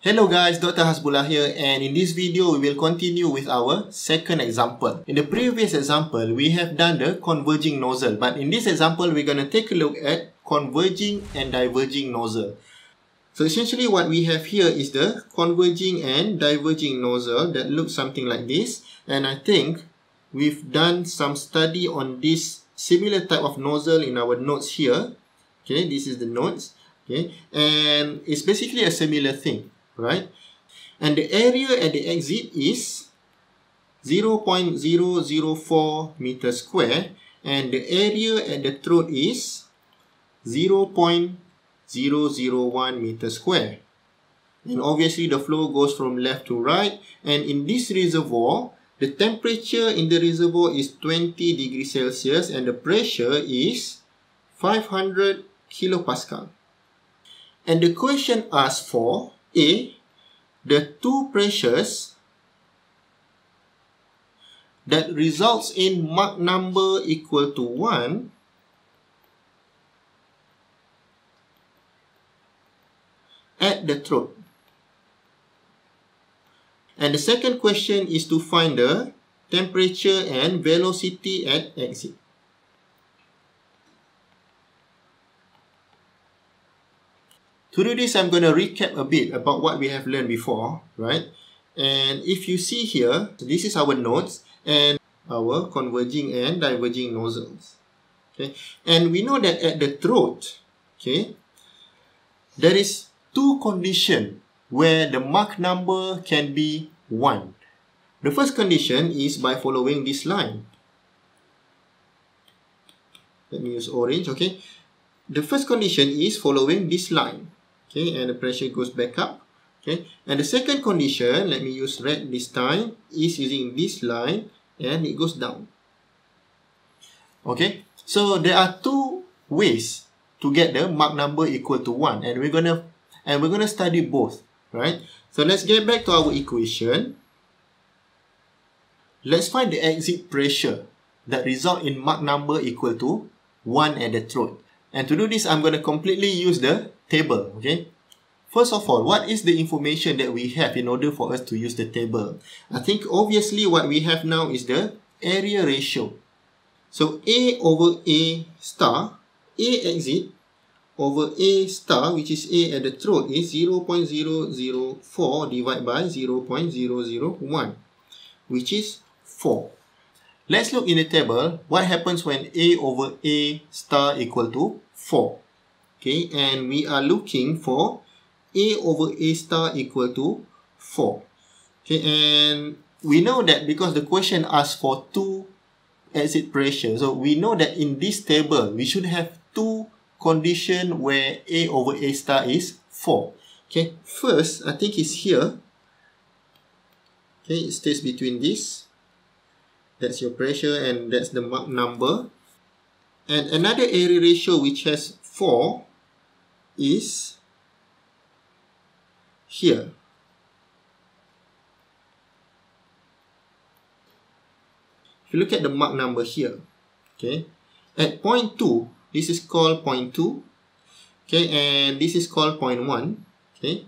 Hello guys, Dr. Hasbullah here and in this video we will continue with our second example. In the previous example, we have done the converging nozzle but in this example we're going to take a look at converging and diverging nozzle. So essentially what we have here is the converging and diverging nozzle that looks something like this and I think we've done some study on this similar type of nozzle in our notes here. Okay, this is the notes. Okay, and it's basically a similar thing right? And the area at the exit is 0.004 meter square and the area at the throat is 0.001 meter square. And obviously the flow goes from left to right and in this reservoir, the temperature in the reservoir is 20 degrees Celsius and the pressure is 500 kilopascal. And the question asks for A, the two pressures that results in Mach number equal to 1 at the throat. And the second question is to find the temperature and velocity at exit. To do this, I'm going to recap a bit about what we have learned before, right? And if you see here, this is our nodes and our converging and diverging nozzles. Okay, and we know that at the throat, okay, there is two conditions where the Mach number can be 1. The first condition is by following this line. Let me use orange, okay. The first condition is following this line okay and the pressure goes back up. Okay and the second condition let me use red this time is using this line and it goes down. Okay so there are two ways to get the Mach number equal to 1 and we're gonna and we're gonna study both right? So let's get back to our equation. Let's find the exit pressure that result in Mach number equal to 1 at the throat. And to do this I'm going to completely use the table, okay? First of all, what is the information that we have in order for us to use the table? I think obviously what we have now is the area ratio. So A over A star, A exit over A star, which is A at the throat, is 0.004 divided by 0.001, which is 4. Let's look in the table what happens when A over A star equal to 4 okay and we are looking for a over a star equal to 4 okay and we know that because the question asks for two exit pressure so we know that in this table we should have two condition where a over a star is 4 okay first i think it's here. Okay it stays between this. That's your pressure and that's the Mach number. And another area ratio which has 4 is here. If you look at the Mach number here, okay, at point 2, this is called point 2, okay, and this is called point 1, okay,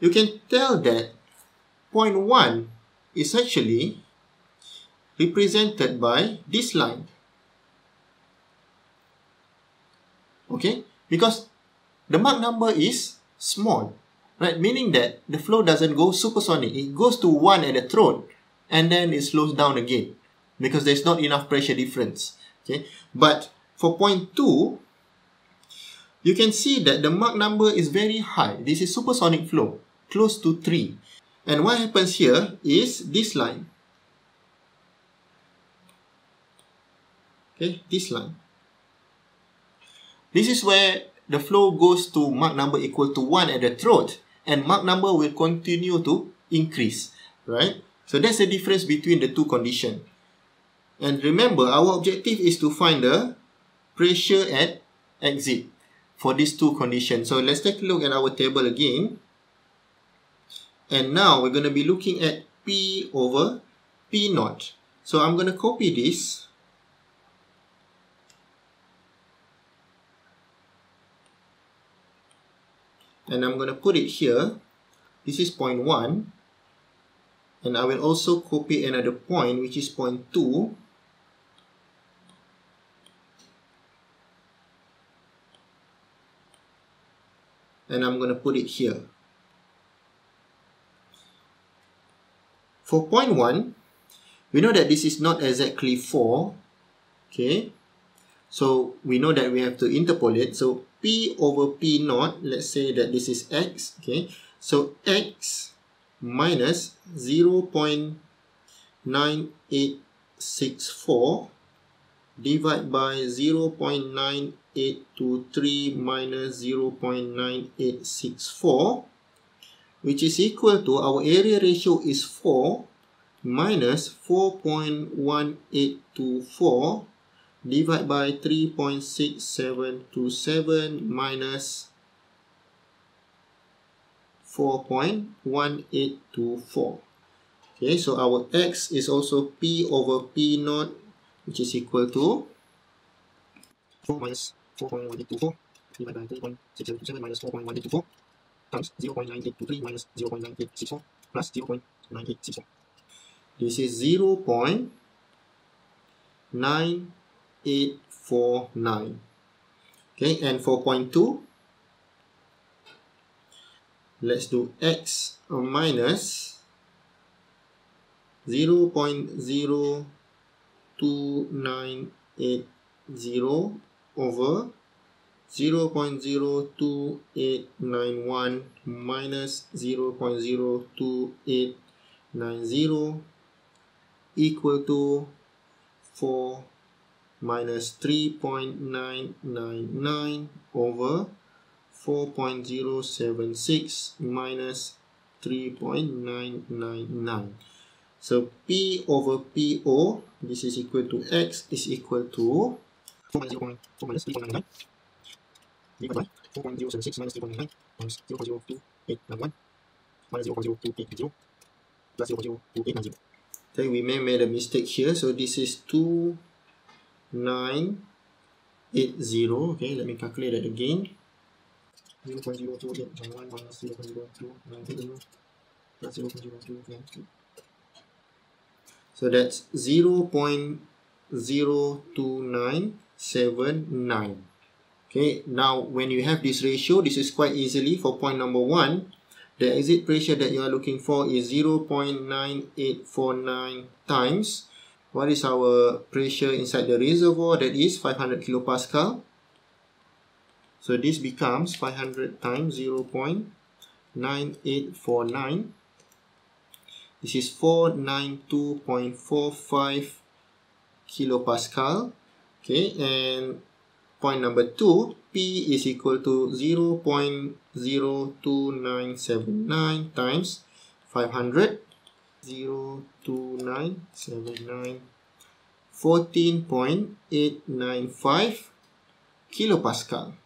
you can tell that point 1 is actually represented by this line. Okay, because the Mach number is small, right? Meaning that the flow doesn't go supersonic. It goes to 1 at the throat and then it slows down again because there's not enough pressure difference. Okay, But for point 2, you can see that the Mach number is very high. This is supersonic flow, close to 3. And what happens here is this line. Okay, this line. This is where the flow goes to Mach number equal to 1 at the throat and Mach number will continue to increase, right? So that's the difference between the two conditions. And remember, our objective is to find the pressure at exit for these two conditions. So let's take a look at our table again. And now we're going to be looking at P over P naught. So I'm going to copy this and I'm going to put it here this is point 1 and I will also copy another point which is point 2 and I'm going to put it here. For point 1, we know that this is not exactly 4. Okay. So we know that we have to interpolate. So P over P naught, let's say that this is X. Okay. So X minus 0 0.9864 divided by 0 0.9823 minus 0 0.9864 which is equal to our area ratio is 4 minus 4.1824 divided by 3.6727 minus 4.1824. Okay, so our x is also p over p naught, which is equal to 4 minus 4.1824 divided by 3.6727 minus 4.1824 times 0.9823 minus 0.9864 plus 0.9864. This is 0.9849. Okay, and 4.2 point let's do x minus 0 0.2980 over 0 0.02891 minus 0 0.02890 equal to 4 minus 3.999 over 4.076 minus 3.999. So P over PO, this is equal to X is equal to 4 minus 0 4 minus 3.99 divided by 4.076 minus 3.99 times 0.02891 minus 0.02880 plus 0.02890. Okay, we may made a mistake here. So this is 2980. Okay, let me calculate that again. 0.02891 minus 0.02980 plus 0.02890. So that's 0.02979. Okay, now when you have this ratio, this is quite easily for point number 1. The exit pressure that you are looking for is 0.9849 times. What is our pressure inside the reservoir? That is 500 kilopascal. So this becomes 500 times 0.9849. This is 492.45 kilopascal. Okay, and point number 2, P is equal to 0 0.02979 times 500. 02979 14.895 kilopascal.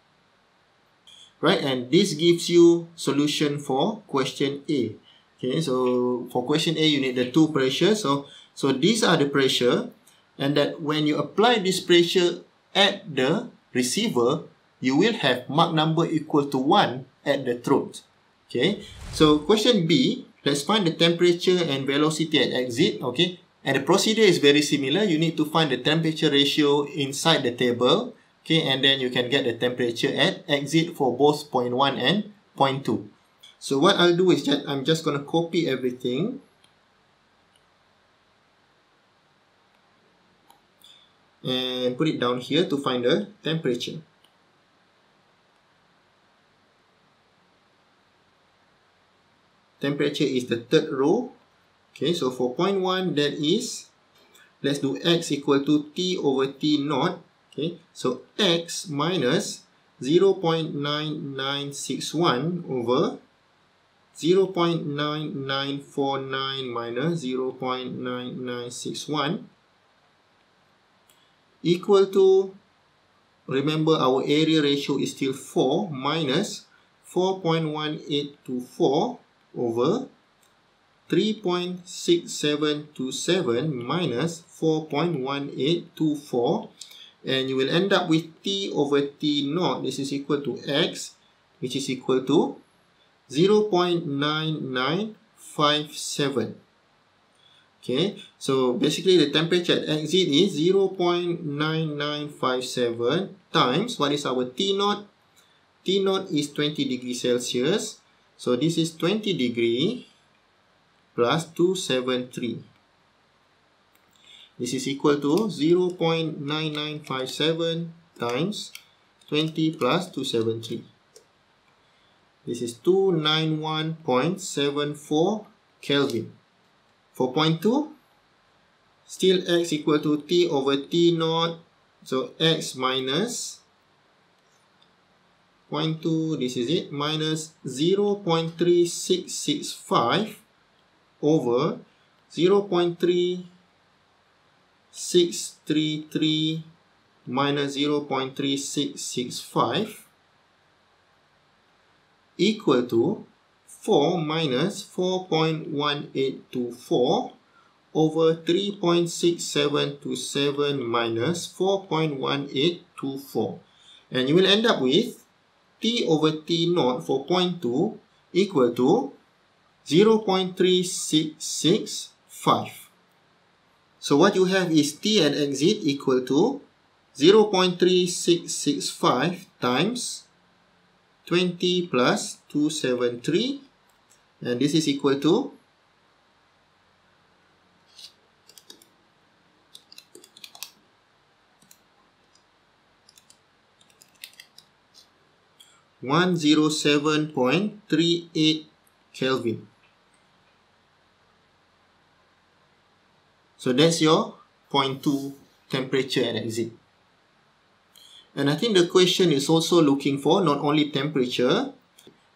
Right and this gives you solution for question A. Okay so for question A you need the two pressure. So so these are the pressure and that when you apply this pressure at the receiver you will have Mach number equal to 1 at the throat. Okay so question B let's find the temperature and velocity at exit okay? And the procedure is very similar. You need to find the temperature ratio inside the table okay? And then you can get the temperature at exit for both point 1 and point 2 so what I'll do is that I'm just going to copy everything. And put it down here to find the temperature temperature is the third row. Okay so for point 1 that is let's do x equal to t over t naught. Okay, so x minus 0.9961 over 0.9949 minus 0.9961 equal to, remember our area ratio is still 4 minus 4.1824 over 3.6727 minus 4.1824 and you will end up with t over t naught this is equal to x which is equal to 0.9957. Okay, so basically the temperature at exit is 0.9957 times what is our T naught? T naught is 20 degrees Celsius. So this is 20 degree plus 273. This is equal to 0.9957 times 20 plus 273. This is 291.74 Kelvin. For point 2, still x equal to t over t naught. So x minus point 2, this is it, minus 0 0.3665 over 0 0.3633 minus 0 0.3665 equal to 4 minus 4.1824 over 3.6727 minus 4.1824. And you will end up with t over t naught for point 2 equal to 0.3665. So what you have is t at exit equal to 0.3665 times 20 plus 273 and this is equal to one zero seven point three eight Kelvin. So that's your point two temperature at exit. And I think the question is also looking for not only temperature,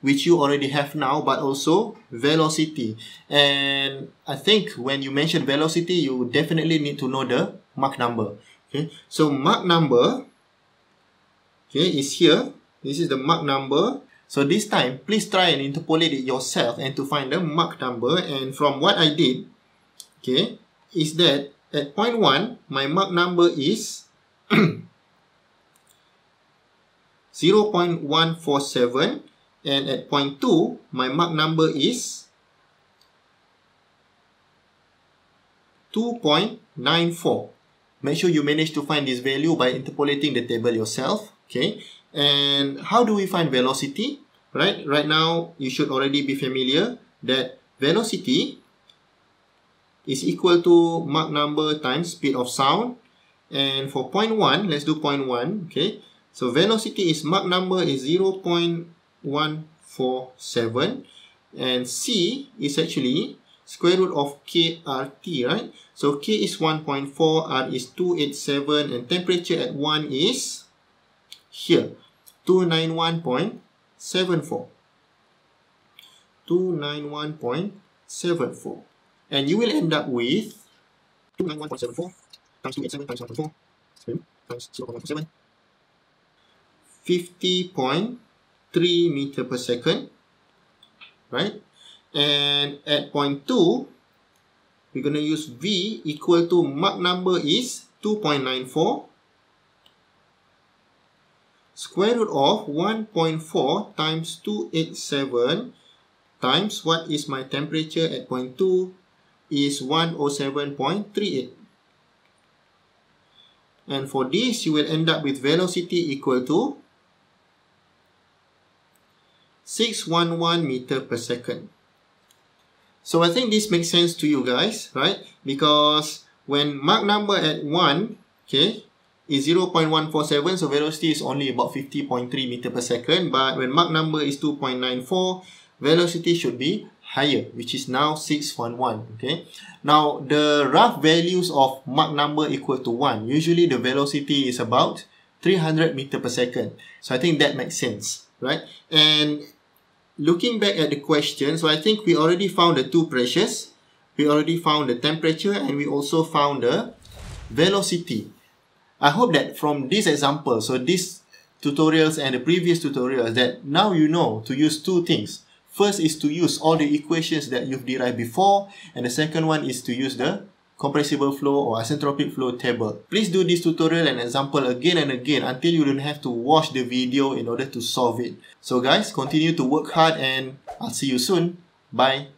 which you already have now, but also velocity. And I think when you mention velocity, you definitely need to know the Mach number. Okay, so Mach number okay, is here. This is the Mach number. So this time, please try and interpolate it yourself and to find the Mach number. And from what I did, okay, is that at point 1, my Mach number is 0.147 and at point 2 my Mach number is 2.94 make sure you manage to find this value by interpolating the table yourself okay and how do we find velocity? Right right now you should already be familiar that velocity is equal to Mach number times speed of sound. And for point 1 let's do point 1 okay? So velocity is Mach number is 0.147 and C is actually square root of KRT, right? So K is 1.4, R is 287 and temperature at 1 is here, 291.74. 291.74. And you will end up with 291.74 times 287 times 1.4 times 0.147 50.3 meter per second, right? And at point 2, we're going to use V equal to Mach number is 2.94 square root of 1.4 times 287 times what is my temperature at point 2 is 107.38. And for this, you will end up with velocity equal to 611 meter per second. So I think this makes sense to you guys, right? Because when Mach number at 1, okay, is 0.147, so velocity is only about 50.3 meter per second. But when Mach number is 2.94, velocity should be higher, which is now 611, okay? Now, the rough values of Mach number equal to 1, usually the velocity is about 300 meter per second. So I think that makes sense, right? And looking back at the question, so I think we already found the two pressures. We already found the temperature and we also found the velocity. I hope that from this example, so these tutorials and the previous tutorials, that now you know to use two things. First is to use all the equations that you've derived before, and the second one is to use the compressible flow or isentropic flow table. Please do this tutorial and example again and again until you don't have to watch the video in order to solve it. So guys, continue to work hard and I'll see you soon. Bye.